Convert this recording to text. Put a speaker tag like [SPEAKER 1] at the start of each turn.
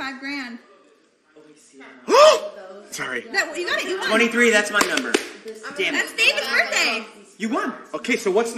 [SPEAKER 1] five grand.
[SPEAKER 2] Sorry.
[SPEAKER 1] That, you got it. You won.
[SPEAKER 3] 23, that's my number. Damn it.
[SPEAKER 1] That's David's birthday.
[SPEAKER 3] You won.
[SPEAKER 2] Okay, so what's